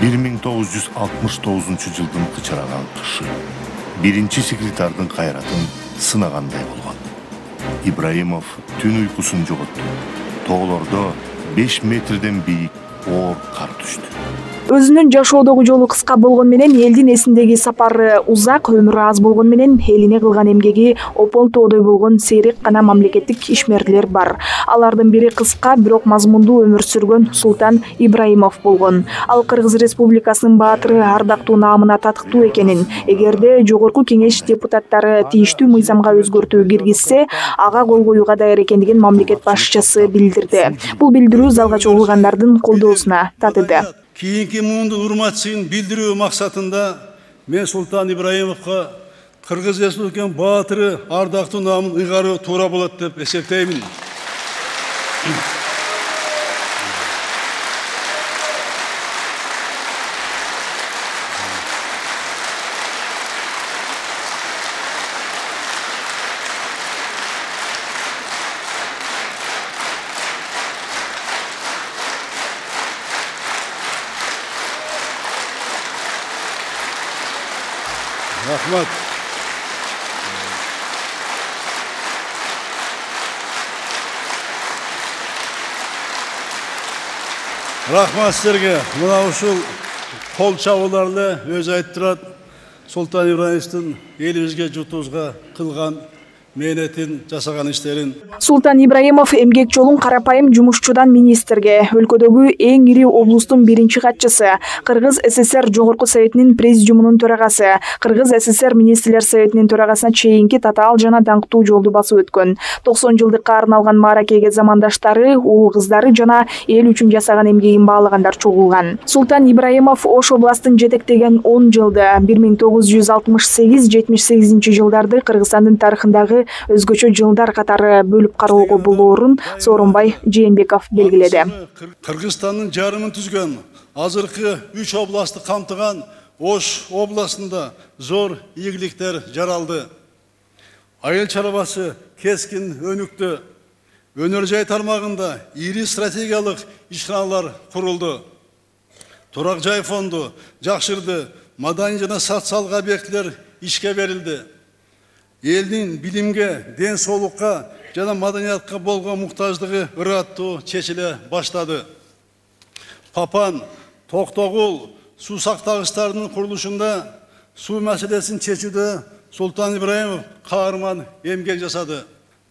бир миң тогуз жүз алтымыш тогузунчу жылдын кычыраган кышы биринчи секретардын кайратын сынагандай болгон ибраимов түн уйкусун жоготту тоолордо беш метрден бийик оор кар түштү өзүнүн жашоодогу жолу кыска болгону менен элдин эсиндеги сапары узак өмүрү аз болгону менен элине кылган эмгеги опол тоодой болгон сейрек гана мамлекеттик ишмерлер бар. Алардын бири кыска бирок мазмундуу өмүр сүргөн султан ибраимов болгон. Ал кыргыз республикасынын баатыры ардактуу наамына татыктуу экенин эгерде жогорку кеңеш депутаттары тийиштүү мыйзамга өзгөртүү киргизсе ага кол коюуга даяр экендигин мамлекет башчысы билдирди. Бул билдирүү залга чогулгандардын колдоосуна татыды кейінгі буындун урматчылыгын билдирүү максатында мен султан ибраимовго кыргыз республикасынын баатыры ардактуу наамын ыйгаруу туура болот деп эсептеймин рахмат рахмат сіздерге мына ушул кол чабуулар эле өзү айтып турат султан ибраимовдун элибизге журтубузга кылган мээнетин жасаган иштерин. Султан ибраимов эмгек жолун карапайым жумушчудан министрге. Өлкөдөгү эң ири облустун биринчи катчысы кыргыз сср жогорку советинин президиумунун төрагасы. Кыргыз сср министрлер советинин төрагасына чейинки татаал жана даңктуу жолду басып өткөн. Токсон жылдыкка арналган мааракеге замандаштары уул кыздары жана эл үчүн жасаган эмгегин баалагандар чогулган. Султан ибраимов ош областын жетектеген он жылды. Бир миң тогуз жүз алтымыш сегиз жетимиш сегизинчи жылдарды кыргызстандын тарыхындагы өзгөчө жылдар катары бөлүп кароого болоорун сооронбай жээнбеков белгиледи. Кыргызстандын жарымын түзгөн азыркы үч областты камтыган ош областында зор ийгиликтер жаралды. Айыл чарбасы кескин өнүктү. Өнөр жай тармагында ири стратегиялык ишканалар курулду. Турак жай фонду жакшырды. Маданий жана социалдык объектилер ишке берилди. Элдин билимге ден соолукка жана маданиятка болгон муктаждыгы ыраттуу чечиле баштады папан токтогул суу сактагычтардын курулушунда суу маселесин чечүүдө султан ибраимов каарман эмгек жасады.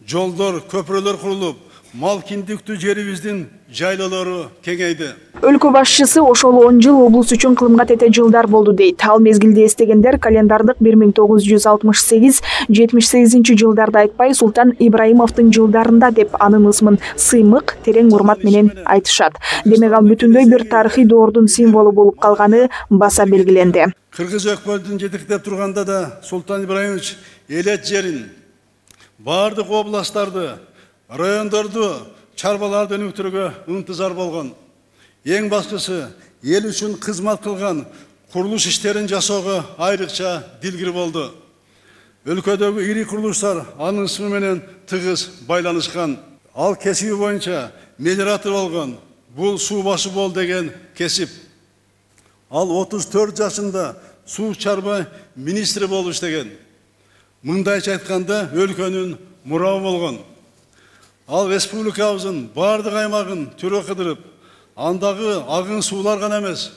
Жолдор көпүрөлөр курулуп мал киндиктүү жерибиздин жайлоолору кеңейди өлкө башчысы ошол он жыл облус үчүн кылымга тете жылдар болду дейт ал мезгилди эстегендер календардык бир миң тогуз жүз алтымыш сегиз жетимиш сегизинчи жылдарды айтпай султан ибраимовдун жылдарында деп анын ысмын сыймык терең урмат менен айтышат демек ал бүтүндөй бир тарыхый доордун символу болуп калганы баса белгиленди кыргыз өкмөтүн жетектеп турганда да султан ибраимович элет жерин баардык областтарды райондорду чарбаларды өнүктүрүүгө ынтызар болгон эң башкысы эл үчүн кызмат кылган курулуш иштерин жасоого айрыкча дилгир болду өлкөдөгү ири курулуштар анын ысмы менен тыгыз байланышкан ал кесиби боюнча мелиоратор болгон бул суу башы бол деген кесип. Ал отуз төрт жашында суу чарба министри болуп иштеген мындайча айтканда өлкөнүн мурабы болгон ал республикабыздың бардық аймағын түрі қыдырып андағы ағын сулар ғана емес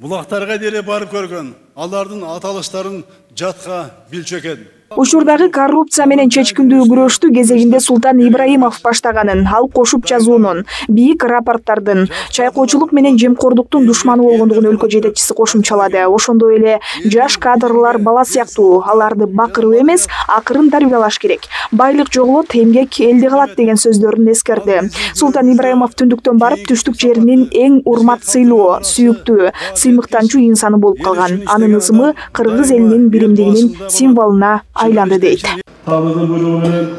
бұлақтарға дере барып көрген алардың аталыштарын жатқа билчү экен учурдагы коррупция менен чечкиндүү күрөштү кезегинде султан ибраимов баштаганын ал кошуп жазуунун бийик рапорттардын чайкоочулук менен жемкордуктун душманы болгондугун өлкө жетекчиси кошумчалады. Ошондой эле жаш кадрлар бала сыяктуу аларды бакырып эмес акырын тарбиялаш керек. Байлык жоголот эмгек элди калат деген сөздөрүн эскерди. Султан ибраимов түндүктөн барып түштүк жеринин эң урмат сыйлуу сүйүктүү сыймыктанчу инсаны болуп калган. Анын ысымы кыргыз элинин биримдигинин символуна айланды дейт табылдын буйругу менен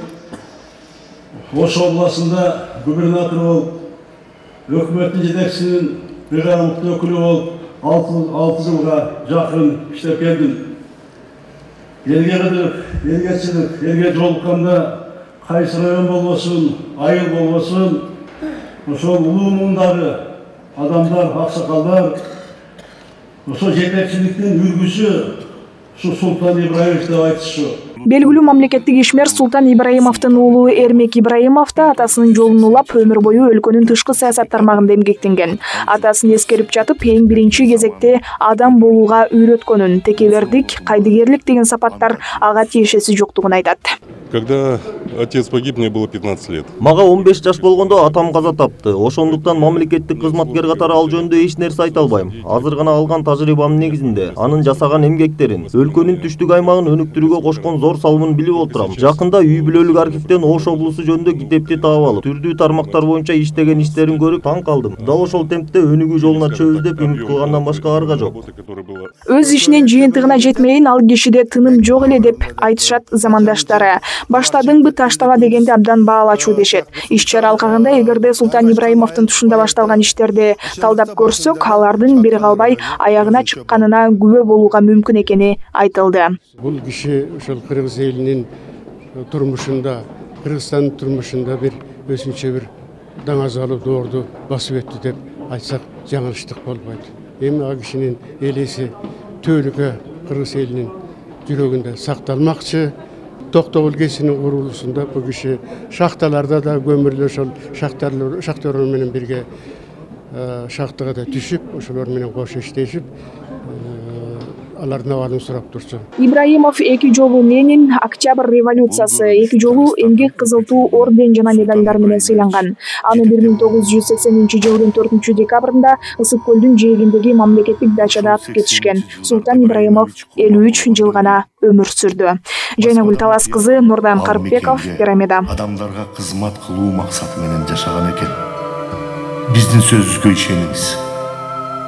ош областында губернатор болуп өкмөттүн жетекчисинин ыйгарым өкүлү болуп алты жылга жакын иштеп келдим элге кыдырып элге чыгып элге жолукканда кайсы район болбосун айыл болбосун ошол улуу муундагы адамдар аксакалдар ошо жетекчиликтин үлгүсү ушу султан ибраимов деп айтышы. Белгилүү мамлекеттик ишмер султан ибраимовдун уулу эрмек ибраимов да атасынын жолун улап өмүр бою өлкөнүн тышкы саясат тармагында эмгектенген. Атасын эскерип жатып эң биринчи кезекте адам болууга үйрөткөнүн текебердик кайдыгерлик деген сапаттар ага тиешеси жоктугун айтат Когда отец погиб, мне было 15 лет. мага он беш жаш болгондо атам каза тапты. Ошондуктан мамлекеттик кызматкер катары ал жөнүндө эч нерсе айта албайм. Азыр гана алган тажрыйбамдын негизинде. Анын жасаган эмгектерин өлкөнүн түштүк аймагын өнүктүрүүгө кошкон зор салымын билип отурам. Жакында үй бүлөлүк архивден ош облусу жөнүндө китепти таап алып түрдүү тармактар боюнча иштеген иштерин көрүп таң калдым. Дал ошол темпте өнүгүү жолуна чөбүз деп үмүт кылгандан башка арга жок. Өз ишинин жыйынтыгына жетмейин ал кишиде тыным жок эле деп айтышат замандаштары. Баштадыңбы таштаба дегенди абдан баалачу дешет. Иш чара алкагында эгерде султан ибраимовдун тушунда башталган иштерди талдап көрсөк алардын бери калбай аягына чыкканына күбө болууга мүмкүн экени айтылды. Бул киши ошол кыргыз элинин турмушунда кыргызстандын турмушунда бир өзүнчө бир даңазалуу доорду басып өттү деп айтсак жаңылыштык болбойт. Эми ал кишинин элеси түбөлүккө кыргыз элинин жүрөгүндө сакталмакчы токтогул кесинин курулуусунда бул киши шахталарда да көмүрлүү ошол шахтерлор менен бирге шахтага да түшүп ошолор менен кошо иштешип алардын абалын сурап турчу. Ибраимов эки жолу ленин октябрь революциясы эки жолу эмгек кызыл туу орден жана медалдар менен сыйланган. Аны бир миң тогуз жүз сексенинчи жылдын төртүнчү декабрында ысык көлдүн жээгиндеги мамлекеттик дачада атып кетишкен. султан ибраимов элүү үч жыл гана өмүр сүрдү. Жайнагүл талас кызы нурдан карыпбеков пирамида. адамдарга кызмат кылуу максаты менен жашаган экен. Биздин сөзүбүзгө ишениңиз.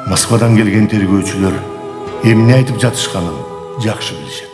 Москвадан келген тергөөчүлөр эмне айтып жатышканын жакшы билишет